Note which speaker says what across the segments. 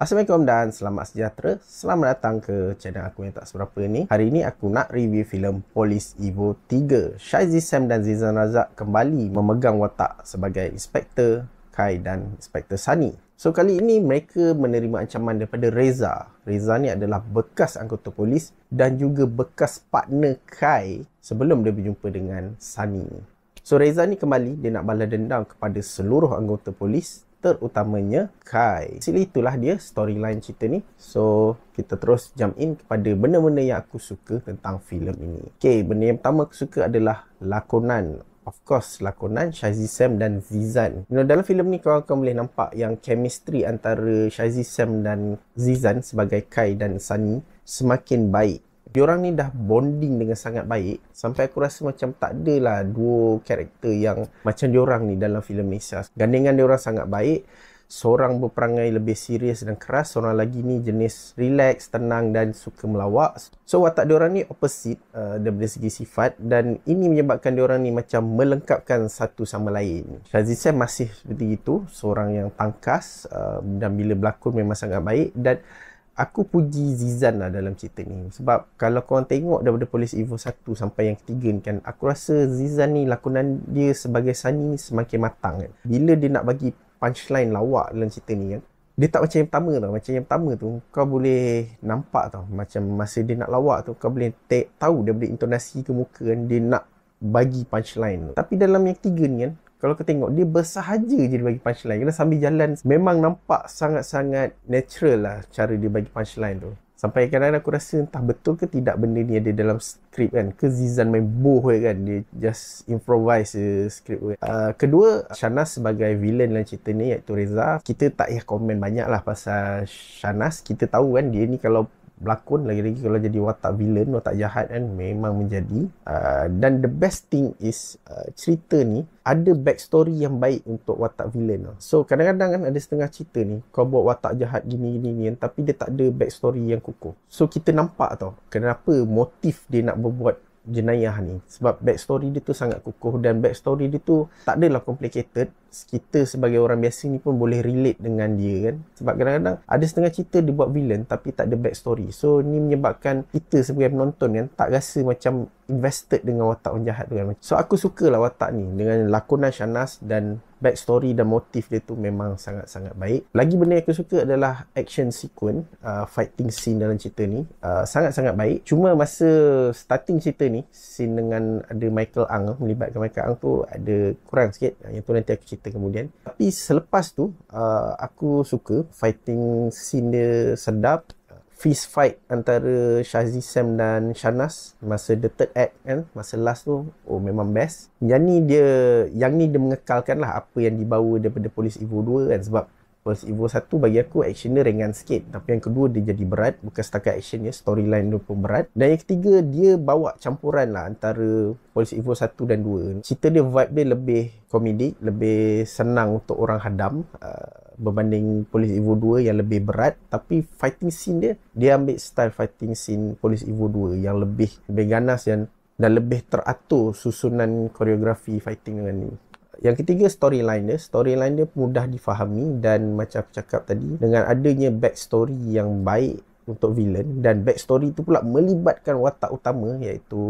Speaker 1: Assalamualaikum dan selamat sejahtera. Selamat datang ke channel aku yang tak seberapa ni. Hari ini aku nak review filem Polis Evo 3. Shaizi Sam dan Zizan Razak kembali memegang watak sebagai Inspektor Kai dan Inspektor Sunny. So kali ini mereka menerima ancaman daripada Reza. Reza ni adalah bekas anggota polis dan juga bekas partner Kai sebelum dia berjumpa dengan Sunny. So Reza ni kembali dia nak balas dendam kepada seluruh anggota polis terutamanya Kai. Sila itulah dia storyline cerita ni. So, kita terus jump in kepada benda-benda yang aku suka tentang filem ini. Okay, benda yang pertama aku suka adalah lakonan. Of course, lakonan Shazi Sam dan Zizan. You know, dalam filem ni kau akan boleh nampak yang chemistry antara Shazi Sam dan Zizan sebagai Kai dan Sunny semakin baik diorang ni dah bonding dengan sangat baik sampai aku rasa macam tak adalah dua karakter yang macam diorang ni dalam filem Nisa. Gandingan diorang sangat baik. Seorang berperangai lebih serius dan keras, seorang lagi ni jenis relax, tenang dan suka melawak. So watak diorang ni opposite uh, daripada segi sifat dan ini menyebabkan diorang ni macam melengkapkan satu sama lain. Shazizan masih seperti itu, seorang yang tangkas uh, dan bila berlakon memang sangat baik dan aku puji Zizan lah dalam cerita ni. Sebab kalau korang tengok daripada Polis Evo 1 sampai yang ketiga ni kan aku rasa Zizan ni lakonan dia sebagai Sunny semakin matang kan. Bila dia nak bagi punchline lawak dalam cerita ni kan dia tak macam yang pertama tau. Macam yang pertama tu kau boleh nampak tau macam masa dia nak lawak tu kau boleh take, tahu daripada intonasi ke muka kan dia nak bagi punchline tapi dalam yang ketiga ni kan kalau kau tengok dia bersahaja je dia bagi punchline. Kena sambil jalan memang nampak sangat-sangat natural lah cara dia bagi punchline tu. Sampai kadang-kadang aku rasa entah betul ke tidak benda ni ada dalam skrip kan. Ke Zizan main boh kan. Dia just improvise je skrip kan uh, kedua Shanas sebagai villain dalam cerita ni iaitu Reza. Kita tak payah komen banyak lah pasal Shanas kita tahu kan dia ni kalau berlakon lagi-lagi kalau jadi watak villain watak jahat kan memang menjadi. Uh, dan the best thing is uh, cerita ni ada backstory yang baik untuk watak villain so kadang-kadang kan ada setengah cerita ni kau buat watak jahat gini gini ni tapi dia tak ada backstory yang kukuh. So kita nampak tau kenapa motif dia nak berbuat jenayah ni. Sebab backstory dia tu sangat kukuh dan backstory dia tu tak adalah complicated kita sebagai orang biasa ni pun boleh relate dengan dia kan? Sebab kadang-kadang ada setengah cerita dia buat villain tapi tak ada backstory. So ni menyebabkan kita sebagai penonton kan tak rasa macam invested dengan watak orang jahat tu kan? So aku suka lah watak ni dengan lakonan Shanas dan backstory dan motif dia tu memang sangat-sangat baik. Lagi benda yang aku suka adalah action sequence uh, fighting scene dalam cerita ni. Uh, sangat-sangat baik. Cuma masa starting cerita ni scene dengan ada Michael Ang melibatkan Michael Ang tu ada kurang sikit. Yang tu nanti aku cerita kita kemudian. Tapi selepas tu, uh, aku suka fighting scene dia sedap. Fist fight antara Shazi Sam dan Shanas masa the third act kan, masa last tu, oh memang best. Yang ni dia, yang ni dia mengekalkan lah apa yang dibawa daripada Polis Evo 2 kan sebab Polis Evo 1 bagi aku action dia ringan sikit. Tapi yang kedua dia jadi berat. Bukan setakat action dia storyline dia pun berat. Dan yang ketiga dia bawa campuran lah antara Polis Evo 1 dan 2 cerita dia vibe dia lebih komedi lebih senang untuk orang hadam uh, berbanding Polis Evo 2 yang lebih berat. Tapi fighting scene dia dia ambil style fighting scene Polis Evo 2 yang lebih lebih ganas dan dan lebih teratur susunan koreografi fighting dengan ni yang ketiga storyline dia. Storyline dia mudah difahami dan macam cakap tadi dengan adanya backstory yang baik untuk villain. Dan backstory tu pula melibatkan watak utama iaitu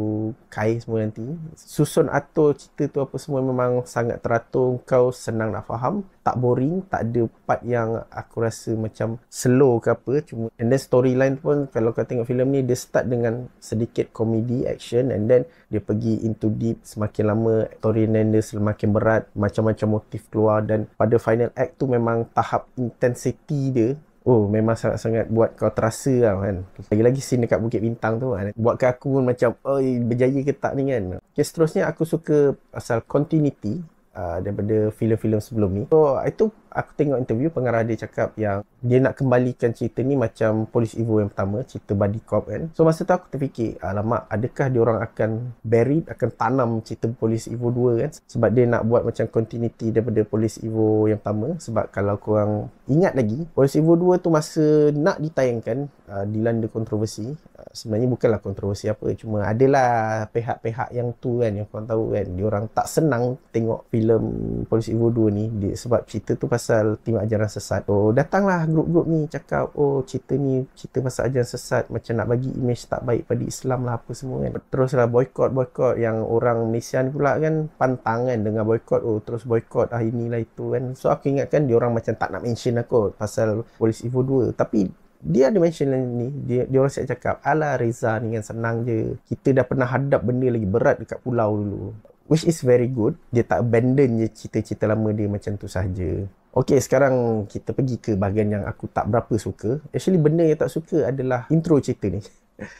Speaker 1: Kai semua nanti. Susun atur cerita tu apa semua memang sangat teratur, kau senang nak faham, tak boring, tak ada part yang aku rasa macam slow ke apa. Cuma and then storyline pun kalau kau tengok filem ni dia start dengan sedikit komedi action. And then dia pergi into deep semakin lama storyline dia semakin berat, macam-macam motif keluar. Dan pada final act tu memang tahap intensity dia Oh memang sangat-sangat buat kau terasa lah kan. Lagi-lagi scene dekat Bukit Bintang tu kan. Buatkan aku pun macam Oh berjaya ke tak ni kan. Okay seterusnya aku suka Asal continuity uh, Daripada filem-filem sebelum ni. So itu aku tengok interview pengarah dia cakap yang dia nak kembalikan cerita ni macam Polis Evo yang pertama, cerita buddy cop kan. So masa tu aku terfikir, alamak adakah dia orang akan buried, akan tanam cerita Polis Evo 2 kan? Sebab dia nak buat macam continuity daripada Polis Evo yang pertama. Sebab kalau korang ingat lagi, Polis Evo 2 tu masa nak ditayangkan, uh, dilanda kontroversi. Uh, sebenarnya bukanlah kontroversi apa, cuma adalah pihak-pihak yang tu kan, yang korang tahu kan. Dia orang tak senang tengok filem Polis Evo 2 ni dia, sebab cerita tu pasal pasal tim ajaran sesat. So datanglah grup-grup ni cakap oh cerita ni cerita pasal ajaran sesat macam nak bagi image tak baik pada Islam lah apa semua kan. Teruslah boykot boykot yang orang Malaysia ni pula kan pantang kan dengan boykot oh terus boykot ah inilah itu kan. So aku ingatkan dia orang macam tak nak mention aku pasal Polis Evo 2 tapi dia ada mention ni dia dia orang siap cakap ala Reza ni kan senang je kita dah pernah hadap benda lagi berat dekat pulau dulu which is very good dia tak abandon je cerita-cerita lama dia macam tu saja Okay, sekarang kita pergi ke bahagian yang aku tak berapa suka. Actually, benda yang tak suka adalah intro cerita ni.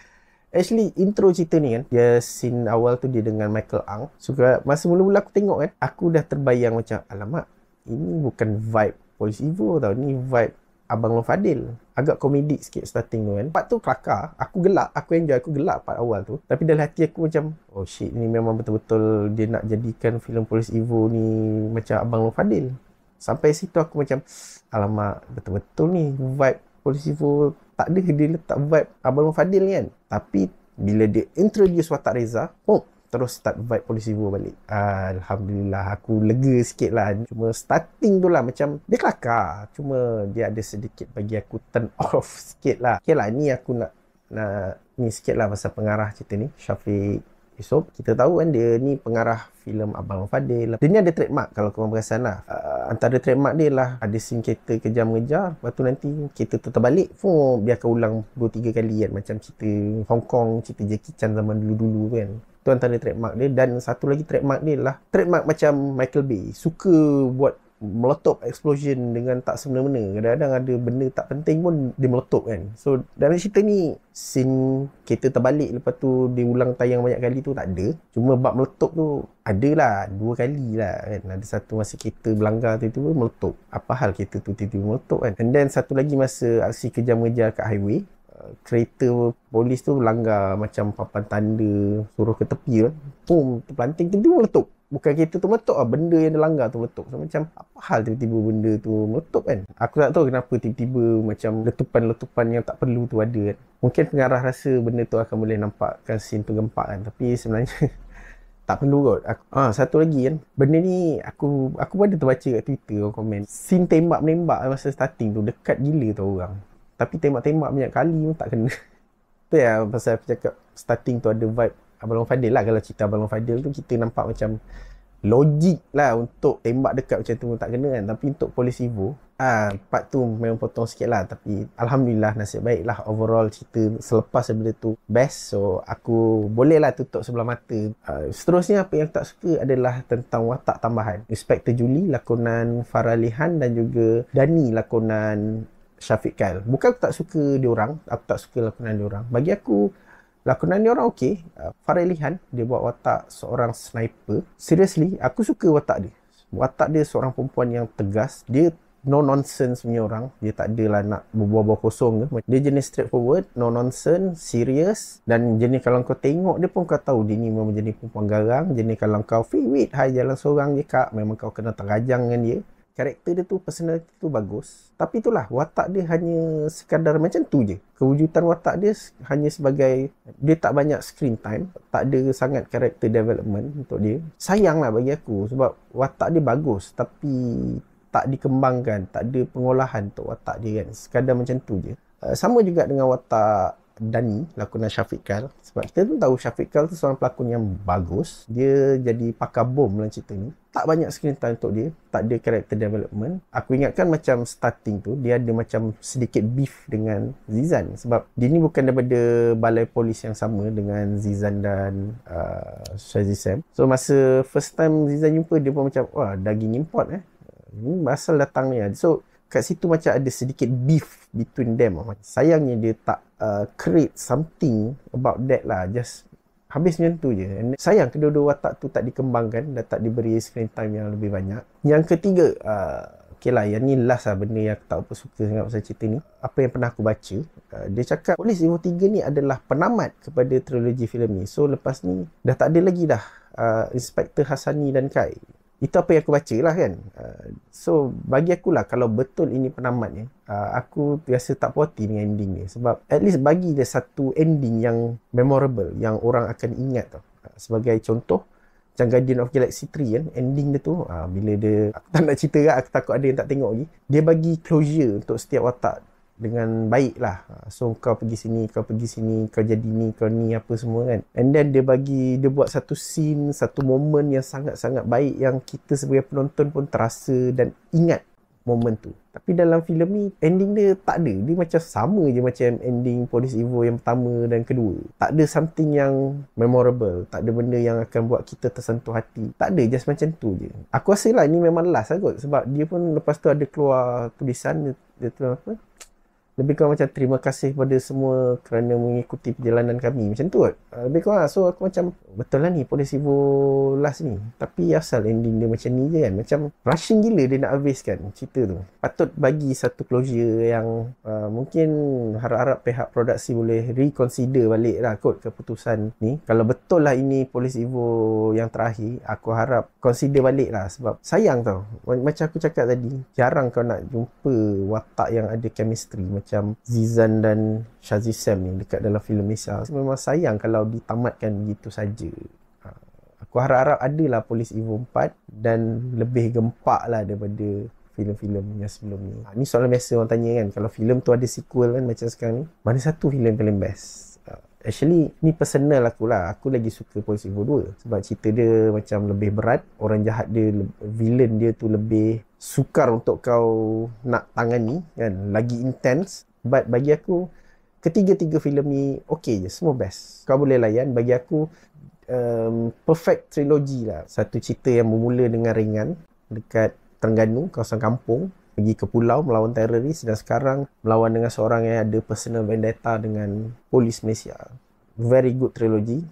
Speaker 1: Actually, intro cerita ni kan, dia scene awal tu dia dengan Michael Ang. Suka, masa mula-mula aku tengok kan, aku dah terbayang macam, alamak, ini bukan vibe Police Evo tau. Ni vibe Abang Long Fadil. Agak komedik sikit starting tu kan. Part tu kelakar. Aku gelak. Aku enjoy. Aku gelak part awal tu. Tapi dalam hati aku macam, oh shit, ni memang betul-betul dia nak jadikan filem Polis Evo ni macam Abang Long Fadil. Sampai situ aku macam, alamak, betul-betul ni vibe Polis Evo tak ada dia letak vibe Abang Fadil kan. Tapi bila dia introduce Watak Reza, oh, terus start vibe polisi balik. Alhamdulillah aku lega sikit lah. Cuma starting tu lah macam dia kelakar. Cuma dia ada sedikit bagi aku turn off sikit lah. Okay lah ni aku nak nak ni sikit lah pasal pengarah cerita ni. Syafiq Yusof. Kita tahu kan dia ni pengarah filem Abang Fadil. Dia ni ada trademark kalau korang perasan lah. Uh, antara trademark dia lah ada scene kereta kejam-ngejar. Lepas tu nanti kita terbalik pun biarkan ulang 2-3 kali kan. Macam cerita Hong Kong, cerita Jackie Chan zaman dulu-dulu kan. Tu antara trademark dia dan satu lagi trademark dia lah trademark macam Michael Bay suka buat meletup explosion dengan tak semena-mena. Kadang-kadang ada benda tak penting pun dia meletup kan. So dalam cerita ni scene kereta terbalik lepas tu diulang tayang banyak kali tu tak ada. Cuma bab meletup tu ada lah dua kali lah kan. Ada satu masa kereta berlanggar tu meletup. Apa hal kereta tu tiba-tiba meletup kan? And then satu lagi masa aksi kejam-kejam kat highway kereta polis tu langgar macam papan tanda suruh ke tepi kan. Pum, terpelanting tiba-tiba meletup. Bukan kereta tu meletup lah. Benda yang dia langgar tu meletup. So, macam apa hal tiba-tiba benda tu meletup kan. Aku tak tahu kenapa tiba-tiba macam letupan-letupan yang tak perlu tu ada kan. Mungkin pengarah rasa benda tu akan boleh nampakkan scene tu gempak kan. Tapi sebenarnya tak perlu kot. Aku, ah, satu lagi kan. Benda ni aku aku pun ada terbaca kat Twitter orang komen. Scene tembak-menembak masa starting tu dekat gila tu orang. Tapi tembak-tembak banyak kali pun tak kena. tu ya pasal aku cakap starting tu ada vibe Abang Fadil lah. Kalau cerita Abang Fadil tu kita nampak macam logik lah untuk tembak dekat macam tu tak kena kan. Tapi untuk Polis Evo, ah, part tu memang potong sikit lah. Tapi Alhamdulillah nasib baik lah overall cerita selepas benda tu best. So aku boleh lah tutup sebelah mata. Uh, seterusnya apa yang tak suka adalah tentang watak tambahan. Inspector Julie lakonan Faralihan dan juga Dani lakonan Syafiq Kyle. Bukan aku tak suka dia orang, aku tak suka lakonan dia orang. Bagi aku lakonan dia orang okey. Uh, Farah Lihan dia buat watak seorang sniper. Seriously, aku suka watak dia. Watak dia seorang perempuan yang tegas. Dia no nonsense punya orang. Dia tak adalah nak berbual-bual kosong ke. Dia jenis straightforward, no nonsense, serious dan jenis kalau kau tengok dia pun kau tahu dia ni memang jenis perempuan garang. Jenis kalau kau wait hai jalan seorang je kak, memang kau kena terajang dengan dia karakter dia tu personality tu bagus. Tapi itulah watak dia hanya sekadar macam tu je. Kewujudan watak dia hanya sebagai dia tak banyak screen time tak ada sangat karakter development untuk dia. Sayanglah bagi aku sebab watak dia bagus tapi tak dikembangkan tak ada pengolahan untuk watak dia kan. Sekadar macam tu je. Uh, sama juga dengan watak Dani lakonan Syafiq Kal. Sebab kita pun tahu Syafiq Kal tu seorang pelakon yang bagus. Dia jadi pakar bom dalam cerita ni. Tak banyak screen time untuk dia. Tak ada character development. Aku ingatkan macam starting tu dia ada macam sedikit beef dengan Zizan. Sebab dia ni bukan daripada balai polis yang sama dengan Zizan dan uh, Shazi Sam. So masa first time Zizan jumpa dia pun macam wah daging import eh. Ini asal datang ni. So kat situ macam ada sedikit beef between them. Sayangnya dia tak uh, create something about that lah. Just habis macam tu je. And sayang kedua-dua watak tu tak dikembangkan dan tak diberi screen time yang lebih banyak. Yang ketiga, uh, okay lah, yang ni last lah benda yang aku tak apa suka sangat pasal cerita ni. Apa yang pernah aku baca, uh, dia cakap Polis Evo 3 ni adalah penamat kepada trilogi filem ni. So lepas ni dah tak ada lagi dah uh, Inspektor Hasani dan Kai itu apa yang aku baca lah kan. Uh, so bagi aku lah kalau betul ini penamatnya uh, aku rasa tak puas hati dengan ending ni sebab at least bagi dia satu ending yang memorable yang orang akan ingat tau. Uh, sebagai contoh macam Guardian of Galaxy 3 kan ending dia tu ha, bila dia aku tak nak cerita kan aku takut ada yang tak tengok lagi. Dia bagi closure untuk setiap watak dengan baik lah. So kau pergi sini, kau pergi sini, kau jadi ni, kau ni apa semua kan. And then dia bagi, dia buat satu scene, satu moment yang sangat-sangat baik yang kita sebagai penonton pun terasa dan ingat moment tu. Tapi dalam filem ni ending dia tak ada. Dia macam sama je macam ending Police Evo yang pertama dan kedua. Tak ada something yang memorable. Tak ada benda yang akan buat kita tersentuh hati. Tak ada just macam tu je. Aku rasa lah ni memang last lah kot. Sebab dia pun lepas tu ada keluar tulisan dia, dia tu apa lebih kurang macam terima kasih kepada semua kerana mengikuti perjalanan kami. Macam tu kot. Uh, lebih kurang so aku macam betul lah ni Polis Evo last ni. Tapi asal ending dia macam ni je kan. Macam rushing gila dia nak habiskan cerita tu. Patut bagi satu closure yang uh, mungkin harap-harap pihak produksi boleh reconsider balik lah kot keputusan ni. Kalau betul lah ini Polis Evo yang terakhir aku harap consider balik lah sebab sayang tau. Macam aku cakap tadi jarang kau nak jumpa watak yang ada chemistry macam macam Zizan dan Shazzy Sam ni dekat dalam filem Nisa. Memang sayang kalau ditamatkan begitu saja. Ha, aku harap-harap adalah Polis Evo 4 dan lebih gempak lah daripada filem-filem yang sebelum ni. Ha, ni soalan biasa orang tanya kan. Kalau filem tu ada sequel kan macam sekarang ni. Mana satu filem paling best? Actually ni personal aku lah. Aku lagi suka Polis Evo 2 Sebab cerita dia macam lebih berat. Orang jahat dia Villain dia tu lebih sukar untuk kau nak tangani kan? Lagi intense. But bagi aku ketiga-tiga filem ni okey je. Semua best. Kau boleh layan. Bagi aku um, perfect trilogy lah. Satu cerita yang bermula dengan ringan dekat Terengganu kawasan kampung pergi ke pulau melawan teroris dan sekarang melawan dengan seorang yang ada personal vendetta dengan polis Malaysia very good trilogy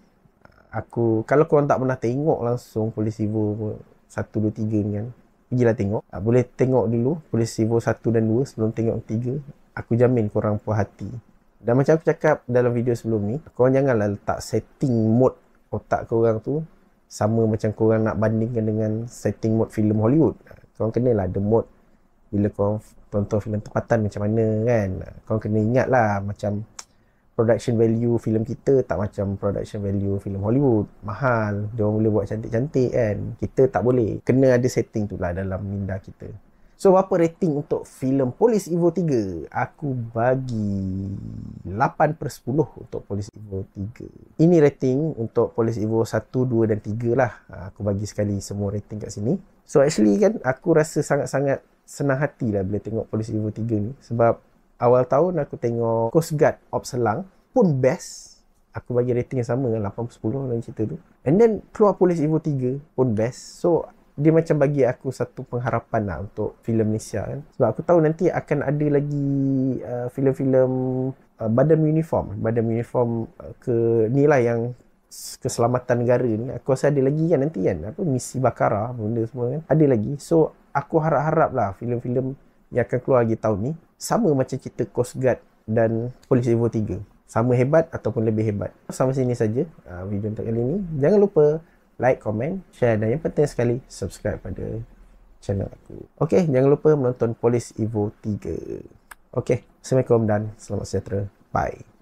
Speaker 1: aku kalau kau tak pernah tengok langsung polis Evo 1 2 3 ni kan pergilah tengok. Uh, boleh tengok dulu Polis Evo 1 dan 2 sebelum tengok 3. Aku jamin korang puas hati. Dan macam aku cakap dalam video sebelum ni, korang janganlah letak setting mode otak korang tu sama macam korang nak bandingkan dengan setting mode filem Hollywood. Uh, korang kenalah ada mode bila korang tonton filem tempatan macam mana kan. Korang kena ingat lah macam production value filem kita tak macam production value filem Hollywood. Mahal. Dia orang boleh buat cantik-cantik kan? Kita tak boleh. Kena ada setting tu lah dalam minda kita so apa rating untuk filem Polis Evo 3 aku bagi 8 per 10 untuk Polis Evo 3 ini rating untuk Polis Evo 1, 2 dan 3 lah. Aku bagi sekali semua rating kat sini. So actually kan aku rasa sangat-sangat senang hati lah bila tengok Polis Evo 3 ni. Sebab awal tahun aku tengok Coast Guard Op Selang pun best. Aku bagi rating yang sama 8 per 10 dalam cerita tu. And then keluar Polis Evo 3 pun best. So dia macam bagi aku satu pengharapan lah untuk filem Malaysia kan. Sebab aku tahu nanti akan ada lagi uh, filem-filem uh, badan uniform. Badan uniform uh, ke ni lah yang keselamatan negara ni. Aku rasa ada lagi kan nanti kan. Apa misi bakara benda semua kan. Ada lagi. So aku harap-harap lah filem-filem yang akan keluar lagi tahun ni sama macam cerita Coast Guard dan Polis Evo 3 sama hebat ataupun lebih hebat. Sampai sini saja uh, video untuk kali ini jangan lupa like, komen, share dan yang penting sekali subscribe pada channel aku. Ok jangan lupa menonton Polis Evo 3 ok Assalamualaikum dan selamat sejahtera. Bye